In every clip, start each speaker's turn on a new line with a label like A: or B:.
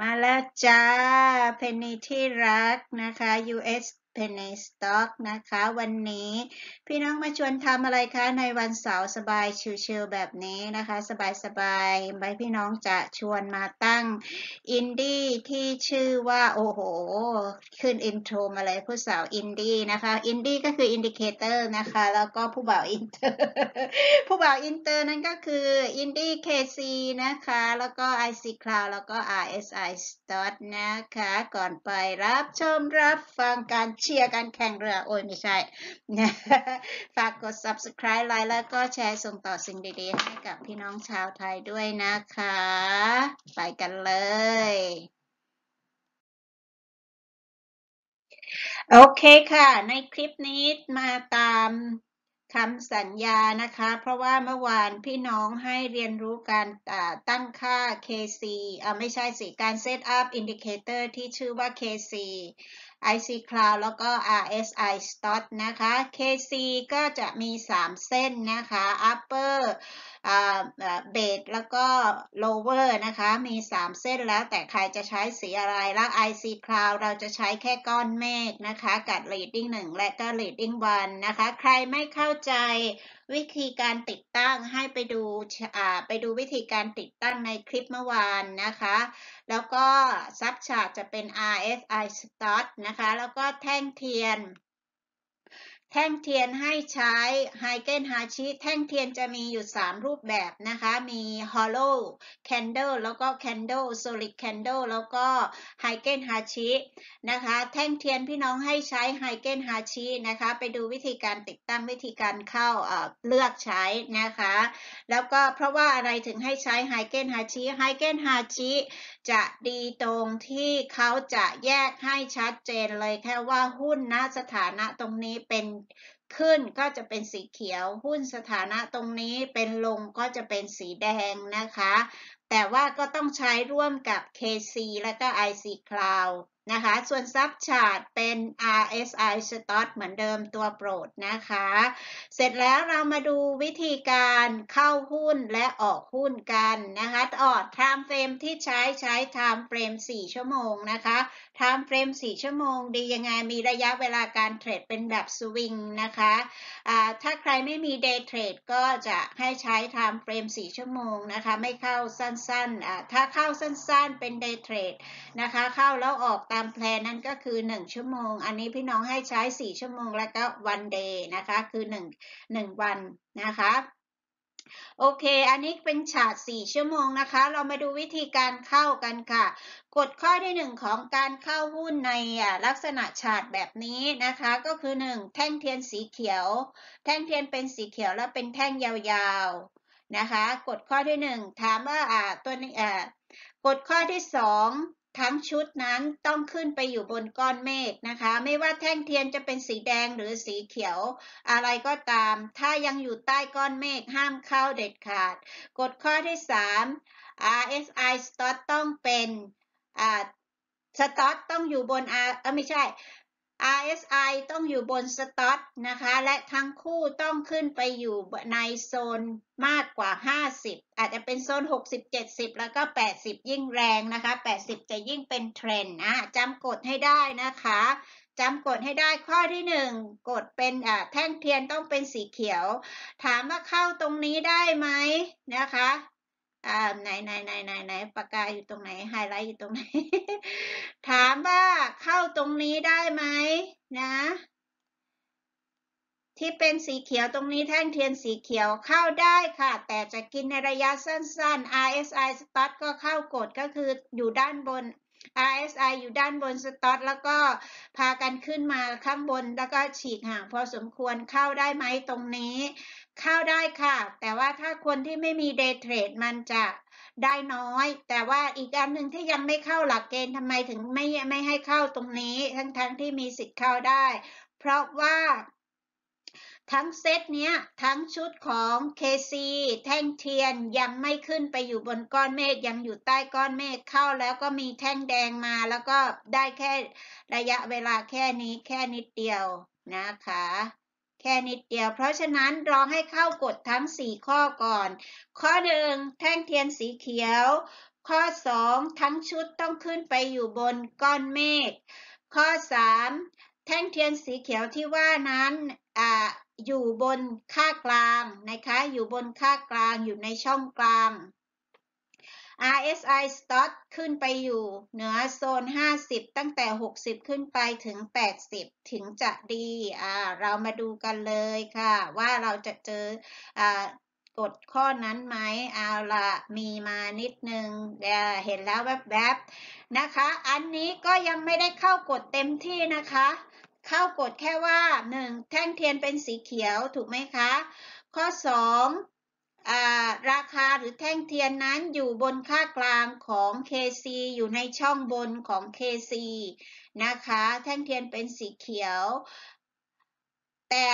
A: มาแล้วจ้าเพนนีที่รักนะคะ US Penny Stock นะคะ วันนี้พี่น้องมาชวนทำอะไรคะในวันเสาร์สบายชิลๆแบบนี้นะคะ สบายๆไปพี่น้องจะชวนมาตั้งอินดี้ที่ชื่อว่าโอ้โห ขึ้น intro มาเลยผู้สาวอินดี้นะคะอินดี้ก็คือ indicator นะคะ แล้วก็ผู้บ่าวอินเตอร์ ผู้บ่าวอินเตอร์นั่นก็คืออินดี้เคซีนะคะ แล้วก็ IC Cloud แล้วก็ RSI Stock นะคะ ก่อนไปรับชมรับฟังการชียร์การแข่งเรือ โอ้ยไม่ใช่ ฝากกด subscribe ไลค์แล้วก็แชร์ส่งต่อสิ่งดีๆ ให้กับพี่น้องชาวไทยด้วยนะคะ ไปกันเลยโอเคค่ะ ในคลิปนี้มาตามคำสัญญานะคะ เพราะว่าเมื่อวานพี่น้องให้เรียนรู้การตั้งค่า KC อ่าไม่ใช่สิ การ set up indicator ที่ชื่อว่า KC IC Cloud แล้วก็ RSI Stock นะคะ KC ก็จะมี 3 เส้นนะคะ upper เบสแล้วก็ lower นะคะ มี 3 เส้นแล้วแต่ใครจะใช้สีอะไรแล้ว IC Cloud เราจะใช้แค่ก้อนเมฆนะคะกับ leading 1 และก็ leading 1 นะคะ ใครไม่เข้าใจวิธีการติดตั้งให้ไปดูไปดูวิธีการติดตั้งในคลิปเมื่อวานนะคะ แล้วก็ซับชาร์จะเป็น RSI Start นะคะ แล้วก็แท่งเทียน แท่งเทียนให้ใช้ไฮเกนฮาชิแท่งเทียนจะมีอยู่ 3 รูปแบบนะคะ มี hollow candle แล้วก็ candle solid candle แล้วก็ไฮเกนฮาชินะคะ แท่งเทียนพี่น้องให้ใช้ไฮเกนฮาชินะคะ ไปดูวิธีการติดตั้งวิธีการเข้าเลือกใช้นะคะ แล้วก็เพราะว่าอะไรถึงให้ใช้ไฮเกนฮาชิไฮเกนฮาชิจะดีตรงที่เขาจะแยกให้ชัดเจนเลยแค่ว่าหุ้นณสถานะตรงนี้เป็นขึ้นก็จะเป็นสีเขียว หุ้นสถานะตรงนี้เป็นลงก็จะเป็นสีแดงนะคะ แต่ว่าก็ต้องใช้ร่วมกับ KC และก็ IC Cloud นะคะ ส่วนซับชาร์ตเป็น RSI Stock เหมือนเดิมตัวโปรดนะคะ เสร็จแล้วเรามาดูวิธีการเข้าหุ้นและออกหุ้นกันนะคะออก time frame ที่ใช้ใช้ time frame 4 ชั่วโมงนะคะ time frame 4 ชั่วโมง ดียังไงมีระยะเวลาการเทรดเป็นแบบสวิงนะคะะถ้าใครไม่มี day trade ก็จะให้ใช้ time frame 4 ชั่วโมงนะคะ ไม่เข้าสั้นๆ ถ้าเข้าสั้นๆเป็น day trade นะคะ เข้าแล้วออกตามแพลนนั้นก็คือ 1 ชั่วโมง อันนี้พี่น้องให้ใช้ 4 ชั่วโมงแล้วก็ one day นะคะ คือ1 1วันนะคะโอเค อันนี้เป็นฉาก4ชั่วโมงนะคะ เรามาดูวิธีการเข้ากันค่ะ กฎข้อที่ 1 ของการเข้าหุ้นในลักษณะฉากแบบนี้นะคะ ก็คือ 1 แท่งเทียนสีเขียว แท่งเทียนเป็นสีเขียวแล้วเป็นแท่งยาวๆนะคะ กฎข้อที่ 1 ถามว่าอ่าตัวนี้อ่ากฎข้อที่ 2 ทั้งชุดนั้นต้องขึ้นไปอยู่บนก้อนเมฆนะคะ ไม่ว่าแท่งเทียนจะเป็นสีแดงหรือสีเขียว อะไรก็ตาม ถ้ายังอยู่ใต้ก้อนเมฆห้ามเข้าเด็ดขาด กฎข้อที่ 3 RSI Stot ต้องเป็นอ่าสต็อตต้องอยู่บน R เออไม่ใช่ RSI ต้องอยู่บนสต็อตนะคะ และทั้งคู่ต้องขึ้นไปอยู่ในโซนมากกว่า 50 อาจจะเป็นโซน 60 70 แล้วก็ 80 ยิ่งแรงนะคะ 80 จะยิ่งเป็นเทรนด์นะจำกฎให้ได้นะคะจำกฎให้ได้ข้อที่ 1กฎเป็นแท่งเทียนต้องเป็นสีเขียว ถามว่าเข้าตรงนี้ได้ไหมนะคะ อ่าไหนไหนไหนไหนไหนปากกาอยู่ตรงไหนไฮไลท์อยู่ตรงไหน ถามว่าเข้าตรงนี้ได้ไหมนะ ที่เป็นสีเขียวตรงนี้แท่งเทียนสีเขียวเข้าได้ค่ะ แต่จะกินในระยะสั้นๆ RSI Spot ก็เข้ากดก็คืออยู่ด้านบน RSI อยู่ด้านบนสต็อตแล้วก็พากันขึ้นมาข้างบนแล้วก็ฉีกห่างพอสมควรเข้าได้ไหมตรงนี้ เข้าได้ค่ะ แต่ว่าถ้าคนที่ไม่มีเดย์เทรดมันจะได้น้อย แต่ว่าอีกอันหนึ่งที่ยังไม่เข้าหลักเกณฑ์ทำไมถึงไม่ไม่ให้เข้าตรงนี้ ทั้งทั้งที่มีสิทธิ์เข้าได้ เพราะว่าทั้งเซตเนี้ยทั้งชุดของ KC แท่งเทียนยังไม่ขึ้นไปอยู่บนก้อนเมฆยังอยู่ใต้ก้อนเมฆเข้าแล้วก็มีแท่งแดงมาแล้วก็ได้แค่ระยะเวลาแค่นี้แค่นิดเดียวนะคะ แค่นิดเดียว เพราะฉะนั้นรองให้เข้ากดทั้ง 4 ข้อก่อน ข้อหนึ่งแท่งเทียนสีเขียว ข้อ 2 ทั้งชุดต้องขึ้นไปอยู่บนก้อนเมฆ ข้อ 3 แท่งเทียนสีเขียวที่ว่านั้นออยู่บนค่ากลางนะคะ อยู่บนค่ากลางอยู่ในช่องกลาง RSI Stot ขึ้นไปอยู่เหนือโซน 50 ตั้งแต่ 60 ขึ้นไปถึง 80 ถึงจะดีอ่าเรามาดูกันเลยค่ะ ว่าเราจะเจออ่ากฎข้อนั้นไหมเอาละมีมานิดนึงเห็นแล้วแวบๆนะคะ อันนี้ก็ยังไม่ได้เข้ากฎเต็มที่นะคะ เข้ากฎแค่ว่า 1 แท่งเทียนเป็นสีเขียวถูกไหมคะ ข้อ 2 ราคาหรือแท่งเทียนนั้นอยู่บนค่ากลางของ KC อยู่ในช่องบนของ KC นะคะ แท่งเทียนเป็นสีเขียว แต่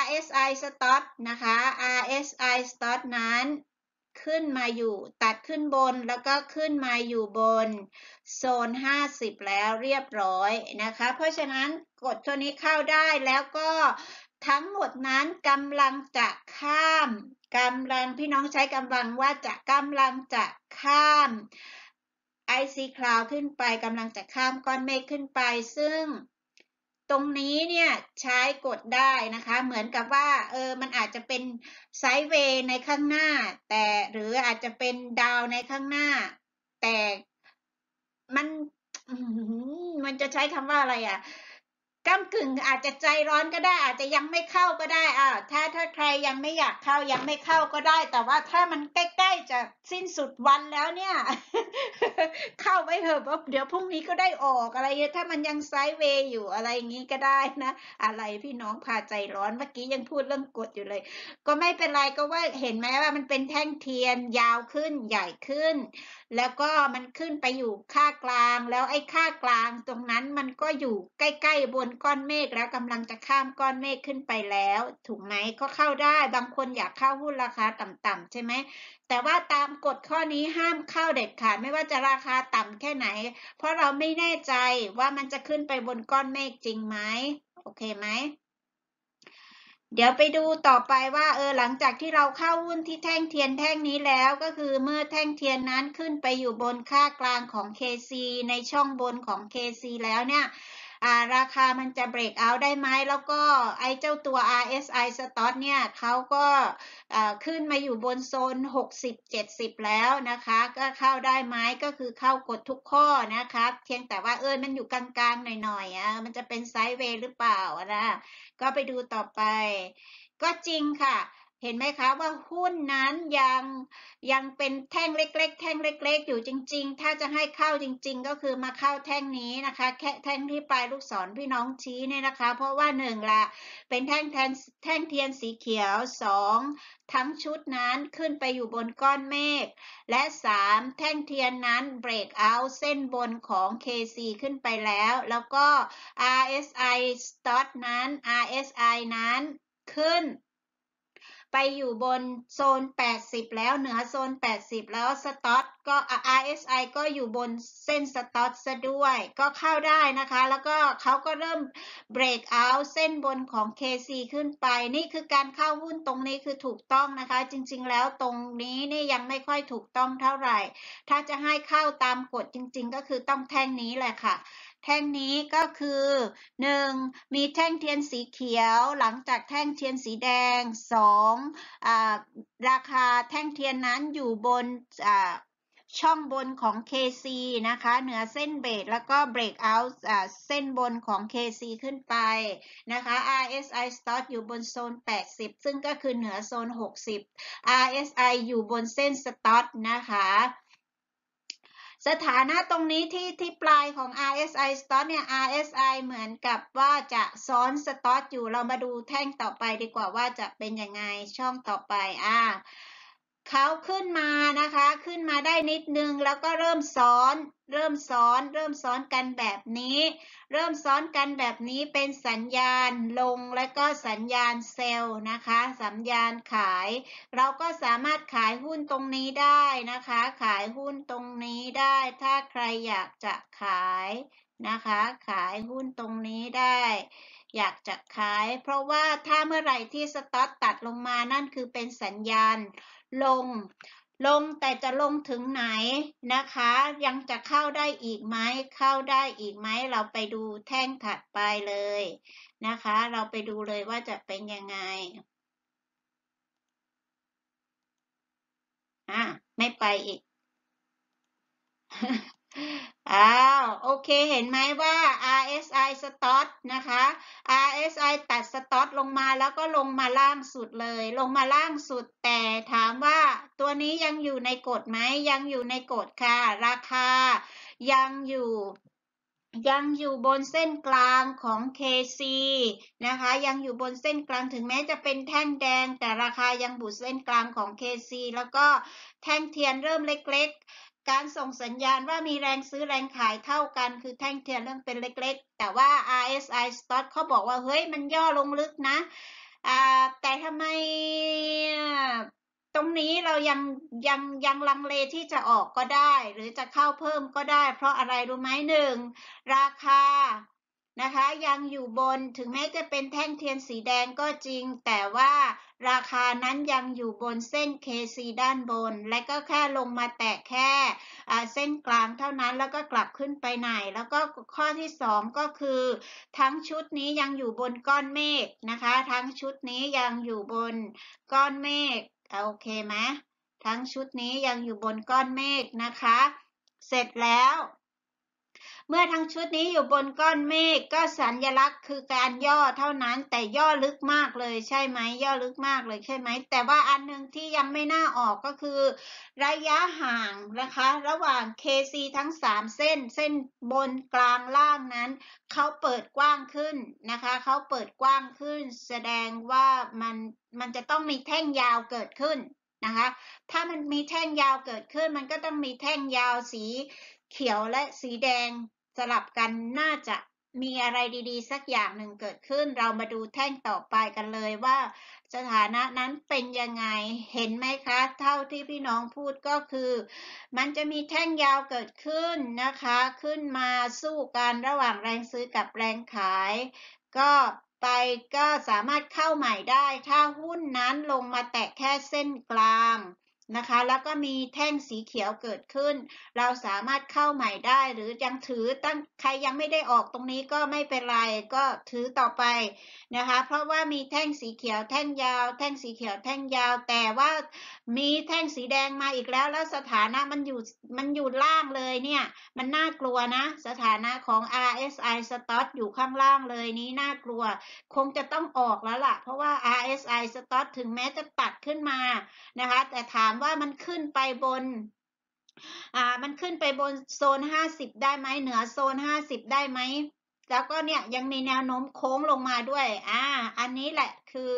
A: RSI Stop นะคะ RSI Stop นั้นขึ้นมาอยู่ตัดขึ้นบนแล้วก็ขึ้นมาอยู่บนโซน 50 แล้วเรียบร้อยนะคะ เพราะฉะนั้นกดตัวนี้เข้าได้แล้วก็ ทั้งหมดนั้นกำลังจะข้ามกำลังพี่น้องใช้กำลังว่าจะกำลังจะข้าม IC Cloud ขึ้นไปกำลังจะข้ามก้อนเมฆขึ้นไป ซึ่งตรงนี้เนี่ยใช้กดได้นะคะ เหมือนกับว่าเออมันอาจจะเป็นไซด์เวย์ในข้างหน้า แต่หรืออาจจะเป็นดาวในข้างหน้า แต่มันมันจะใช้คำว่าอะไรอะ่ะ ก้ากึ่งอาจจะใจร้อนก็ได้ อาจจะยังไม่เข้าก็ได้อ่าถ้าถ้าใครยังไม่อยากเข้ายังไม่เข้าก็ได้ แต่ว่าถ้ามันใกล้ๆจะสิ้นสุดวันแล้วเนี่ย เข้าไปเถอะเดี๋ยวพรุ่งนี้ก็ได้ออกอะไรถ้ามันยังไซด์เวย์อยู่อะไรอย่างนี้ก็ได้นะ อะไรพี่น้องพาใจร้อนเมื่อกี้ยังพูดเรื่องกดอยู่เลย ก็ไม่เป็นไรก็ว่าเห็นไหมว่ามันเป็นแท่งเทียนยาวขึ้นใหญ่ขึ้น แล้วก็มันขึ้นไปอยู่ค่ากลาง แล้วไอ้ค่ากลางตรงนั้นมันก็อยู่ใกล้ๆบนก้อนเมฆแล้วกำลังจะข้ามก้อนเมฆขึ้นไปแล้ว ถูกไหมก็เข้าได้บางคนอยากเข้าหุ้นราคาต่ำๆใช่ไหมแต่ว่าตามกฎข้อนี้ห้ามเข้าเด็ดขาดไม่ว่าจะราคาต่ำแค่ไหน เพราะเราไม่แน่ใจว่ามันจะขึ้นไปบนก้อนเมฆจริงไหมโอเคไหมเดี๋ยวไปดูต่อไปว่าเออหลังจากที่เราเข้าหุ้นที่แท่งเทียนแท่งนี้แล้วก็คือเมื่อแท่งเทียนนั้นขึ้นไปอยู่บนค่ากลางของ KC ในช่องบนของ KC แล้วเนี่ย ราคามันจะเบรกเอาได้ไหมแล้วก็ไอ้เจ้าตัว RSI Stop เนี่ยเขาก็ขึ้นมาอยู่บนโซน 60-70 แล้วนะคะ ก็เข้าได้ไหมก็คือเข้ากดทุกข้อนะคะเพียงแต่ว่าเออมันอยู่กลางๆหน่อยๆอะมันจะเป็นไซด์เวย์หรือเปล่านะก็ไปดูต่อไป ก็จริงค่ะ เห็นไหมคะว่าหุ้นนั้นยังยังเป็นแท่งเล็ก ๆ แท่งเล็ก ๆ อยู่จริง ๆ ถ้าจะให้เข้าจริง ๆ ก็คือมาเข้าแท่งนี้นะคะ แค่แท่งที่ปลายลูกศรพี่น้องชี้เนี่ยนะคะ เพราะว่าหนึ่งละเป็นแท่งแทนแท่งเทียนสีเขียวสองทั้งชุดนั้นขึ้นไปอยู่บนก้อนเมฆ และสามแท่งเทียนนั้นเบรกเอาเส้นบนของ KC ขึ้นไปแล้ว แล้วก็ RSI Stoch นั้น RSI นั้นขึ้น ไปอยู่บนโซน 80 แล้วเหนือโซน 80 แล้ว Stoch ก็ RSI ก็อยู่บนเส้น Stoch ซะด้วย ก็เข้าได้นะคะ แล้วก็เขาก็เริ่ม break out เส้นบนของ KC ขึ้นไป นี่คือการเข้าหุ้นตรงนี้คือถูกต้องนะคะ จริงๆ แล้วตรงนี้นี่ยังไม่ค่อยถูกต้องเท่าไหร่ ถ้าจะให้เข้าตามกฎจริงๆ ก็คือต้องแท่งนี้แหละค่ะ แท่งนี้ก็คือ 1. มีแท่งเทียนสีเขียว หลังจากแท่งเทียนสีแดง 2. ราคาแท่งเทียนนั้นอยู่บนช่องบนของ KC นะคะ เหนือเส้นเบสแล้วก็ break out เส้นบนของ KC ขึ้นไปนะคะ RSI stop อยู่บนโซน 80 ซึ่งก็คือเหนือโซน 60 RSI อยู่บนเส้น stop นะคะ สถานะตรงนี้ที่ที่ปลายของ RSI stop เนี่ย RSI เหมือนกับว่าจะซ้อน stop อยู่เรามาดูแท่งต่อไปดีกว่าว่าจะเป็นยังไงช่องต่อไปอ่า เขาขึ้นมานะคะ ขึ้นมาได้นิดนึงแล้วก็เริ่มซ้อน เริ่มซ้อน เริ่มซ้อนกันแบบนี้ เริ่มซ้อนกันแบบนี้เป็นสัญญาณลงและก็สัญญาณเซลล์นะคะ สัญญาณขาย เราก็สามารถขายหุ้นตรงนี้ได้นะคะ ขายหุ้นตรงนี้ได้ ถ้าใครอยากจะขายนะคะ ขายหุ้นตรงนี้ได้อยากจะขาย เพราะว่าถ้าเมื่อไหร่ที่สต็อตตัดลงมานั่นคือเป็นสัญญาณ ลง ลงแต่จะลงถึงไหนนะคะ ยังจะเข้าได้อีกไหมเข้าได้อีกไหมเราไปดูแท่งถัดไปเลยนะคะ เราไปดูเลยว่าจะเป็นยังไงอะไม่ไปอีก อ้าวโอเคเห็นไหมว่า RSI สต็อตนะคะ RSI ตัดสต็อตลงมาแล้วก็ลงมาล่างสุดเลย ลงมาล่างสุดแต่ถามว่าตัวนี้ยังอยู่ในกฎไหมยังอยู่ในกฎค่ะ ราคายังอยู่ยังอยู่บนเส้นกลางของ KC นะคะ ยังอยู่บนเส้นกลางถึงแม้จะเป็นแท่งแดง แต่ราคายังบุดเส้นกลางของ KC แล้วก็แท่งเทียนเริ่มเล็ก การส่งสัญญาณว่ามีแรงซื้อแรงขายเท่ากันคือแท่งเทียนเรื่องเป็นเล็กๆ แต่ว่า RSI Stock เขาบอกว่าเฮ้ยมันย่อลงลึกนะแต่ทำไมตรงนี้เรายังยังยังลังเลที่จะออกก็ได้ หรือจะเข้าเพิ่มก็ได้ เพราะอะไรรู้ไหมหนึ่งราคา นะคะ ยังอยู่บนถึงแม้จะเป็นแท่งเทียนสีแดงก็จริง แต่ว่าราคานั้นยังอยู่บนเส้น KC ด้านบน และก็แค่ลงมาแตะแค่เส้นกลางเท่านั้นแล้วก็กลับขึ้นไปไหน แล้วก็ข้อที่สองก็คือ ทั้งชุดนี้ยังอยู่บนก้อนเมฆนะคะ ทั้งชุดนี้ยังอยู่บนก้อนเมฆโอเคไหมทั้งชุดนี้ยังอยู่บนก้อนเมฆนะคะ เสร็จแล้ว เมื่อทั้งชุดนี้อยู่บนก้อนเมฆก็สัญลักษณ์คือการย่อเท่านั้น แต่ย่อลึกมากเลยใช่ไหมย่อลึกมากเลยใช่ไหม แต่ว่าอันหนึ่งที่ยังไม่น่าออกก็คือ ระยะห่างนะคะ ระหว่าง KC ทั้ง 3 เส้น เส้นบนกลางล่างนั้นเขาเปิดกว้างขึ้นนะคะเขาเปิดกว้างขึ้น แสดงว่ามันมันจะต้องมีแท่งยาวเกิดขึ้นนะคะ ถ้ามันมีแท่งยาวเกิดขึ้น มันก็ต้องมีแท่งยาวสีเขียวและสีแดง สลับกันน่าจะมีอะไรดีๆ สักอย่างหนึ่งเกิดขึ้น เรามาดูแท่งต่อไปกันเลยว่า สถานะนั้นเป็นยังไง เห็นไหมคะ เท่าที่พี่น้องพูดก็คือ มันจะมีแท่งยาวเกิดขึ้นนะคะ ขึ้นมาสู้กันระหว่างแรงซื้อกับแรงขาย ก็ไปก็สามารถเข้าใหม่ได้ ถ้าหุ้นนั้นลงมาแตะแค่เส้นกลาง นะคะ แล้วก็มีแท่งสีเขียวเกิดขึ้น เราสามารถเข้าใหม่ได้ หรือยังถือตั้งใครยังไม่ได้ออกตรงนี้ก็ไม่เป็นไรก็ถือต่อไปนะคะ เพราะว่ามีแท่งสีเขียวแท่งยาว แท่งสีเขียวแท่งยาว แต่ว่ามีแท่งสีแดงมาอีกแล้ว แล้วสถานะมันอยู่มันอยู่ล่างเลยเนี่ย มันน่ากลัวนะ สถานะของ RSI Stop อยู่ข้างล่างเลยนี้น่ากลัว คงจะต้องออกแล้วล่ะ เพราะว่า RSI Stop ถึงแม้จะตัดขึ้นมานะคะ แต่ถามว่ามันขึ้นไปบนอ่ามันขึ้นไปบนโซนห้าสิบได้ไหมเหนือโซนห้าสิบได้ไหมแล้วก็เนี่ยยังมีแนวโน้มโค้งลงมาด้วย อ่า อันนี้แหละคือ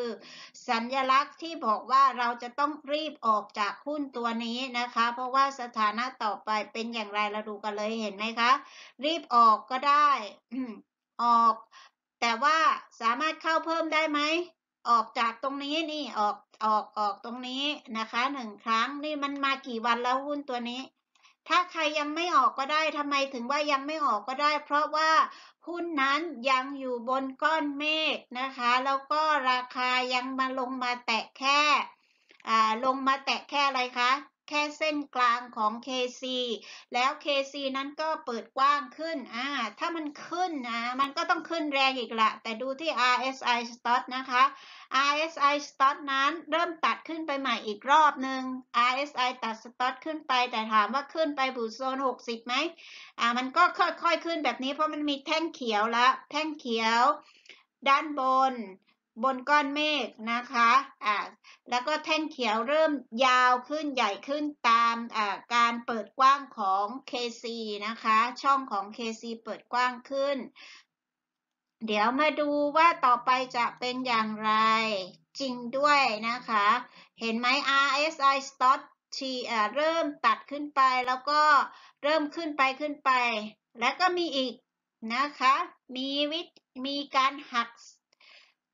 A: สัญญลักษณ์ที่บอกว่าเราจะต้องรีบออกจากหุ้นตัวนี้นะคะ เพราะว่าสถานะต่อไปเป็นอย่างไรเราดูกันเลยเห็นไหมคะ รีบออกก็ได้ออก แต่ว่าสามารถเข้าเพิ่มได้ไหม ออกจากตรงนี้นี่ออก ออกออกตรงนี้นะคะหนึ่งครั้งนี่มันมากี่วันแล้วหุ้นตัวนี้ ถ้าใครยังไม่ออกก็ได้ทำไมถึงว่ายังไม่ออกก็ได้ เพราะว่าหุ้นนั้นยังอยู่บนก้อนเมฆนะคะ แล้วก็ราคายังมาลงมาแตะแค่อ่าลงมาแตะแค่อะไรคะ แค่เส้นกลางของ KC แล้ว KC นั้นก็เปิดกว้างขึ้น อ่า ถ้ามันขึ้นนะ มันก็ต้องขึ้นแรงอีกละ แต่ดูที่ RSI Stop นะคะ RSI Stop นั้นเริ่มตัดขึ้นไปใหม่อีกรอบหนึ่ง RSI ตัด Stop ขึ้นไป แต่ถามว่าขึ้นไปบูโซน 60ไหมอ่า มันก็ค่อยๆขึ้นแบบนี้เพราะมันมีแท่งเขียวแล้วแท่งเขียว ด้านบน บนก้อนเมฆนะคะอ่าแล้วก็แท่งเขียวเริ่มยาวขึ้นใหญ่ขึ้นตามอ่าการเปิดกว้างของ KC นะคะ ช่องของ KC เปิดกว้างขึ้น เดี๋ยวมาดูว่าต่อไปจะเป็นอย่างไรจริงด้วยนะคะ เห็นไหม RSI Stoch ทีเริ่มตัดขึ้นไปแล้วก็เริ่มขึ้นไปขึ้นไป แล้วก็มีอีกนะคะ มีวิมีการหัก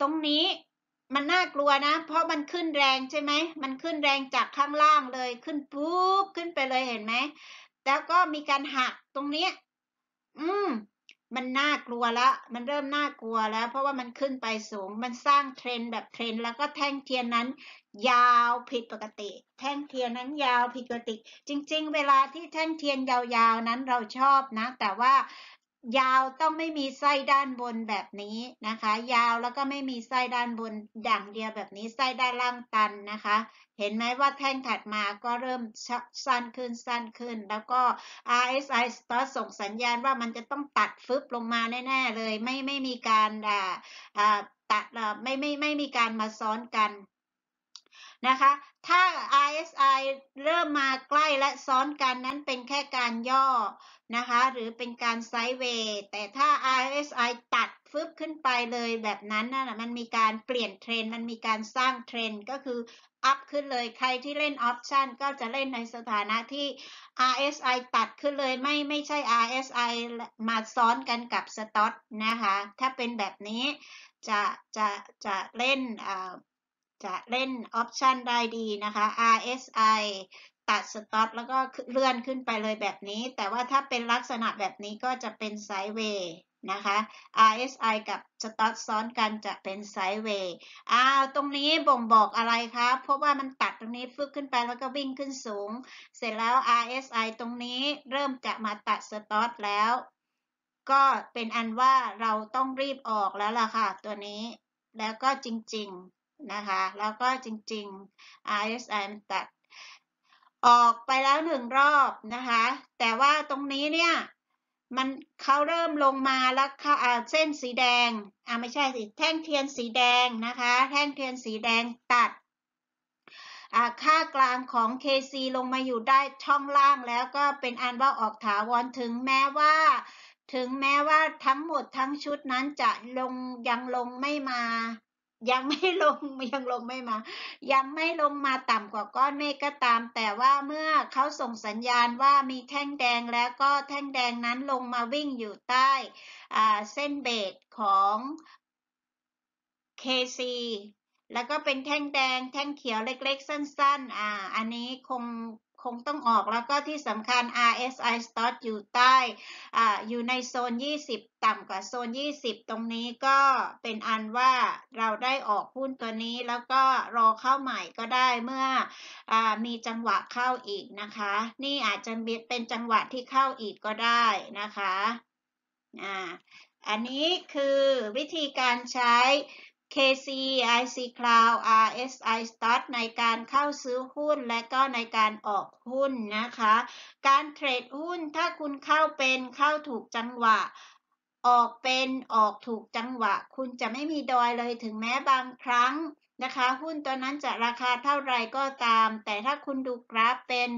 A: ตรงนี้มันน่ากลัวนะ เพราะมันขึ้นแรงใช่ไหม มันขึ้นแรงจากข้างล่างเลย ขึ้นปุ๊บ ขึ้นไปเลยเห็นไหม แล้วก็มีการหักตรงนี้ อืม มันน่ากลัวละ มันเริ่มน่ากลัวแล้ว เพราะว่ามันขึ้นไปสูง มันสร้างเทรนแบบเทรนแล้วก็แท่งเทียนนั้น ยาวผิดปกติ แท่งเทียนนั้นยาวผิดปกติ จริง ๆ เวลาที่แท่งเทียนยาวๆนั้นเราชอบนะ แต่ว่า ยาวต้องไม่มีไส้ด้านบนแบบนี้นะคะ ยาวแล้วก็ไม่มีไส้ด้านบนด่างเดียวแบบนี้ไส้ด้านล่างตันนะคะ เห็นไหมว่าแท่งถัดมาก็เริ่มสั้นขึ้นสั้นขึ้น แล้วก็ RSI start ส่งสัญญาณว่ามันจะต้องตัดฟึบลงมาแน่ๆเลย ไม่ไม่มีการอ่าอ่าตัดไม่ไม่ไม่มีการมาซ้อนกัน นะคะ ถ้า RSI เริ่มมาใกล้และซ้อนกันนั้นเป็นแค่การย่อนะคะ หรือเป็นการไซด์เวย์แต่ถ้า RSI ตัดฟึบขึ้นไปเลยแบบนั้นนะมันมีการเปลี่ยนเทรนมันมีการสร้างเทรนก็คืออัพขึ้นเลยใครที่เล่นออปชันก็จะเล่นในสถานะที่ RSI ตัดขึ้นเลยไม่ไม่ใช่ RSI มาซ้อนกันกับ Stoch นะคะ ถ้าเป็นแบบนี้จะจะจะเล่น จะเล่น option ได้ดีนะคะ RSI ตัด Stoch แล้วก็เลื่อนขึ้นไปเลยแบบนี้ แต่ว่าถ้าเป็นลักษณะแบบนี้ก็จะเป็น sideway นะคะ RSI กับ Stoch ซ้อนกันจะเป็น sideway อ้าวตรงนี้บ่งบอกอะไรครับ เพราะว่ามันตัดตรงนี้ฟึกขึ้นไปแล้วก็วิ่งขึ้นสูง เสร็จแล้ว RSI ตรงนี้เริ่มจะมาตัด Stoch แล้ว ก็เป็นอันว่าเราต้องรีบออกแล้วล่ะค่ะ ตัวนี้ แล้วก็จริง ๆ นะคะ แล้วก็จริง ๆ RSI มันตัดออกไปแล้วหนึ่งรอบนะคะ แต่ว่าตรงนี้เนี่ยมันเขาเริ่มลงมาแล้วค่ะเส้นสีแดงอ่าไม่ใช่สิแท่งเทียนสีแดงนะคะ แท่งเทียนสีแดงตัดค่ากลางของ KC ลงมาอยู่ได้ช่องล่างแล้วก็เป็นอันว่าออกถาวรถึงแม้ว่า ถึงแม้ว่าทั้งหมดทั้งชุดนั้นจะลงยังลงไม่มา ยังไม่ลงยังลงไม่มา ยังไม่ลงมาต่ำกว่าก้อนเมฆก็ตาม แต่ว่าเมื่อเขาส่งสัญญาณว่ามีแท่งแดงแล้วก็แท่งแดงนั้นลงมาวิ่งอยู่ใต้เส้นเบสของ KC แล้วก็เป็นแท่งแดงแท่งเขียวเล็กๆ สั้นๆ อ่า อันนี้คง คงต้องออกแล้วก็ที่สำคัญ RSI stop อยู่ใต้ออยู่ในโซน 20 ต่ำกว่าโซน 20 ตรงนี้ก็เป็นอันว่าเราได้ออกหุ้นตัวนี้แล้วก็รอเข้าใหม่ก็ได้เมื่ออมีจังหวะเข้าอีกนะคะ นี่อาจจะเป็นจังหวะที่เข้าอีกก็ได้นะคะอ่าอันนี้คือวิธีการใช้ KC IC Cloud RSI Start ในการเข้าซื้อหุ้นและก็ในการออกหุ้นนะคะ การเทรดหุ้นถ้าคุณเข้าเป็นเข้าถูกจังหวะ ออกเป็นออกถูกจังหวะ คุณจะไม่มีดอยเลยถึงแม้บางครั้งนะคะ หุ้นตัวนั้นจะราคาเท่าไรก็ตาม แต่ถ้าคุณดูกราฟเป็น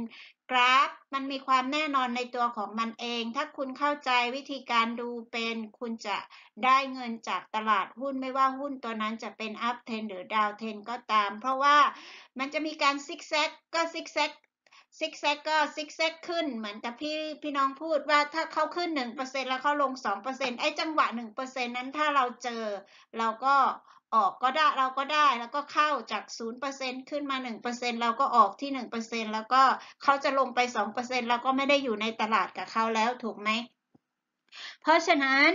A: กราฟ มันมีความแน่นอนในตัวของมันเอง ถ้าคุณเข้าใจวิธีการดูเป็น คุณจะได้เงินจากตลาดหุ้นไม่ว่าหุ้นตัวนั้นจะเป็น uptrend หรือดาวเทนก็ตาม เพราะว่ามันจะมีการซิกแซกก็ซิกแซก ซิกแซกก็ซิกแซกขึ้นเหมือนกับพี่พี่น้องพูดว่าถ้าเขาขึ้น 1%แล้วเขาลง 2%ไอ้จังหวะ 1%นั้นถ้าเราเจอ เราก็ออกก็ได้เราก็ได้แล้วก็เข้าจาก 0%ขึ้นมา 1%เราก็ออกที่ 1%แล้วก็เขาจะลงไป 2%เราก็ไม่ได้อยู่ในตลาดกับเขาแล้วถูกไหม เพราะฉะนั้น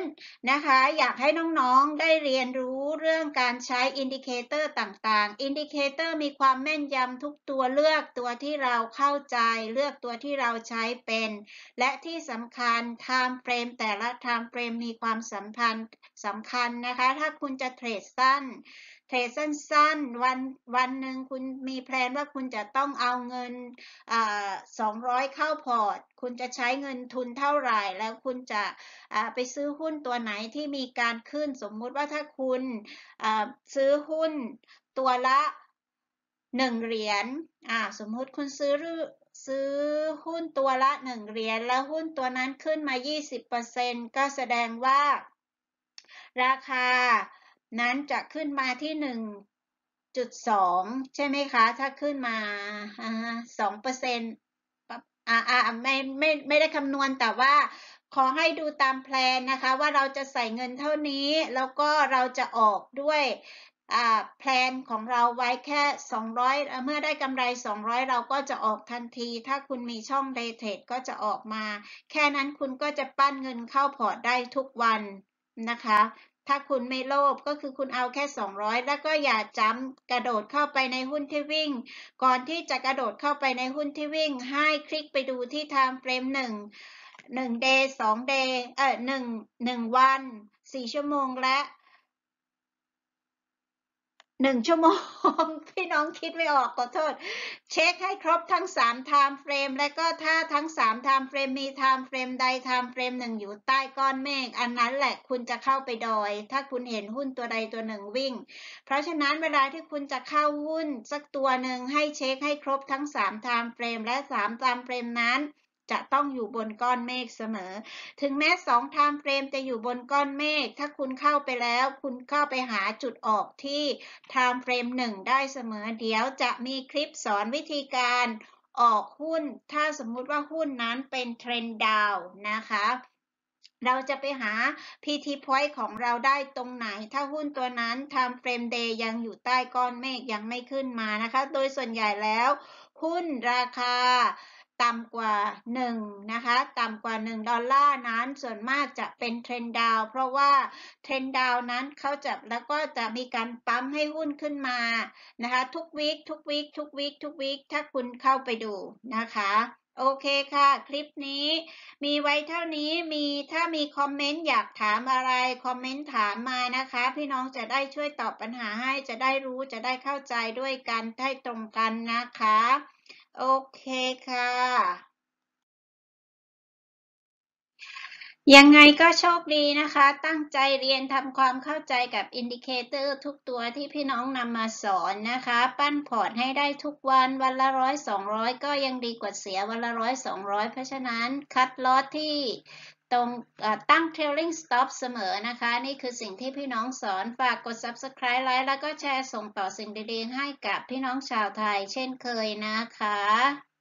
A: นะคะอยากให้น้องๆได้เรียนรู้เรื่องการใช้ indicator ต่างๆ indicator มีความแม่นยำทุกตัวเลือกตัวที่เราเข้าใจเลือกตัวที่เราใช้เป็น และที่สำคัญ time frame แต่ละ time frame มีความสัมพันธ์สำคัญนะคะ ถ้าคุณจะเทรดสั้น เทรดสั้นๆ วันวันหนึ่งคุณมีแพลนว่าคุณจะต้องเอาเงินสองร้อยเข้าพอร์ต คุณจะใช้เงินทุนเท่าไหร่ แล้วคุณจะไปซื้อหุ้นตัวไหนที่มีการขึ้นสมมุติว่าถ้าคุณซื้อหุ้นตัวละหนึ่งเหรียญสมมุติคุณซื้อซื้อหุ้นตัวละหนึ่งเหรียญแล้วหุ้นตัวนั้นขึ้นมา 20%ก็แสดงว่าราคา นั้นจะขึ้นมาที่หนึ่งจุดสองใช่ไหมคะ ถ้าขึ้นมาสองเปอร์เซ็นต์อ่าอ่าไม่ไม่ไม่ได้คำนวณแต่ว่าขอให้ดูตามแพลนนะคะ ว่าเราจะใส่เงินเท่านี้ แล้วก็เราจะออกด้วยแพลนของเราไว้แค่ 200เอ่อเมื่อได้กำไร 200 เราก็จะออกทันที ถ้าคุณมีช่อง Day Trade ก็จะออกมา แค่นั้นคุณก็จะปั้นเงินเข้าพอร์ตได้ทุกวันนะคะ ถ้าคุณไม่โลภก็คือคุณเอาแค่ 200 แล้วก็อย่าจำกระโดดเข้าไปในหุ้นที่วิ่ง ก่อนที่จะกระโดดเข้าไปในหุ้นที่วิ่ง ให้คลิกไปดูที่ time frame 1 1 day 2 day เอ่อ1 1วัน 4 ชั่วโมงและ หนึ่งชั่วโมง พี่น้องคิดไม่ออกขอโทษ เช็คให้ครบทั้งสาม time frame และก็ถ้าทั้งสาม time frame มี time frame ใด time frame หนึ่งอยู่ใต้ก้อนเมฆอันนั้นแหละคุณจะเข้าไปดอย ถ้าคุณเห็นหุ้นตัวใดตัวหนึ่งวิ่ง เพราะฉะนั้นเวลาที่คุณจะเข้าหุ้นสักตัวหนึ่งให้เช็คให้ครบทั้งสาม time frame และสาม time frame นั้น จะต้องอยู่บนก้อนเมฆเสมอ ถึงแม้สอง time frame จะอยู่บนก้อนเมฆ ถ้าคุณเข้าไปแล้ว คุณเข้าไปหาจุดออกที่ time frame หนึ่งได้เสมอ เดี๋ยวจะมีคลิปสอนวิธีการออกหุ้น ถ้าสมมุติว่าหุ้นนั้นเป็น trend down นะคะ เราจะไปหา PT point ของเราได้ตรงไหน ถ้าหุ้นตัวนั้น time frame day ยังอยู่ใต้ก้อนเมฆยังไม่ขึ้นมานะคะ โดยส่วนใหญ่แล้วหุ้นราคา ต่ำกว่า 1 นะคะ ต่ำกว่า 1 ดอลลาร์นั้นส่วนมากจะเป็น trend down เพราะว่าเทรนดาวนั้นเขาจะแล้วก็จะมีการปั๊มให้หุ้นขึ้นมานะคะ ทุกวีคทุกวีคทุกวีคทุกวีคถ้าคุณเข้าไปดูนะคะโอเคค่ะ คลิปนี้มีไว้เท่านี้มีถ้ามีคอมเมนต์อยากถามอะไร คอมเมนต์ถามมานะคะ พี่น้องจะได้ช่วยตอบปัญหาให้จะได้รู้จะได้เข้าใจด้วยกันให้ตรงกันนะคะ โอเคค่ะ ยังไงก็โชคดีนะคะ ตั้งใจเรียนทำความเข้าใจกับ indicator ทุกตัวที่พี่น้องนำมาสอนนะคะ ปั้นพอร์ตให้ได้ทุกวันวันละร้อยสองร้อยก็ยังดีกว่าเสียวันละร้อยสองร้อยเพราะฉะนั้น cut loss ที่ ตรงตั้ง trailing stop เสมอนะคะ นี่คือสิ่งที่พี่น้องสอนฝากกด subscribe like แล้วก็แชร์ส่งต่อสิ่งดีๆ ให้กับพี่น้องชาวไทย เช่นเคยนะคะ